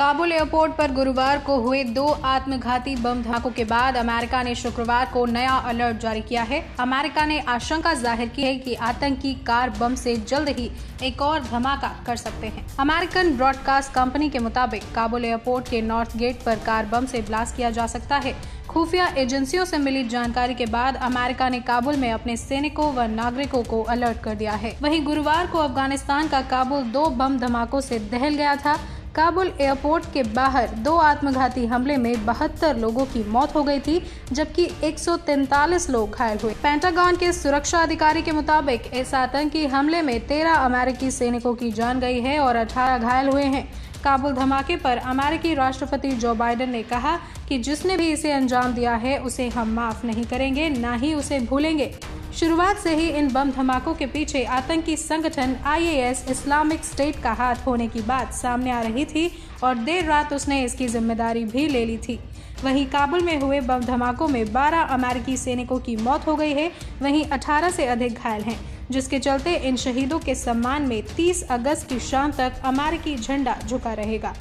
Kabul airport पर गुरुवार को हुए दो आत्मघाती बम धमाकों के बाद अमेरिका ने शुक्रवार को नया अलर्ट जारी किया है। अमेरिका ने आशंका ज़ाहिर की है कि आतंकी कार बम से जल्द ही एक और धमाका कर सकते हैं। अमेरिकन ब्रॉडकास्ट कंपनी के मुताबिक काबुल एयरपोर्ट के नॉर्थ गेट पर कार बम से ब्लास्ट किया जा सकता है। खुफिया एजेंसियों से मिली जानकारी के बाद अमेरिका ने काबुल में अपने सैनिकों व नागरिकों को अलर्ट कर दिया है। वहीं गुरुवार को अफ़गानिस्तान का काबुल दो बम धमाकों से दहल गया था। काबुल एयरपोर्ट के बाहर दो आत्मघाती हमले में बहत्तर लोगों की मौत हो गई थी, जबकि 143 लोग घायल हुए। पेंटागन के सुरक्षा अधिकारी के मुताबिक, इस आतंकी हमले में 13 अमेरिकी सैनिकों की जान गई है और 18 घायल हुए हैं। काबुल धमाके पर अमेरिकी राष्ट्रपति जो बाइडेन ने कहा कि जिसने भी इसे अंजाम दिया है, उसे हम माफ़ नहीं करेंगे, ना ही उसे भूलेंगे। शुरुआत से ही इन बम धमाकों के पीछे आतंकी संगठन आईएएस इस्लामिक स्टेट का हाथ होने की बात सामने आ रही थी और देर रात उसने इसकी ज़िम्मेदारी भी ले ली थी। वहीं काबुल में हुए बम धमाकों में 12 अमेरिकी सैनिकों की मौत हो गई है। वहीं 18 से अधिक घायल हैं, जिसके चलते इन शहीदों के सम्मान में 30 अगस्त की शाम तक अमेरिकी झंडा झुका रहेगा।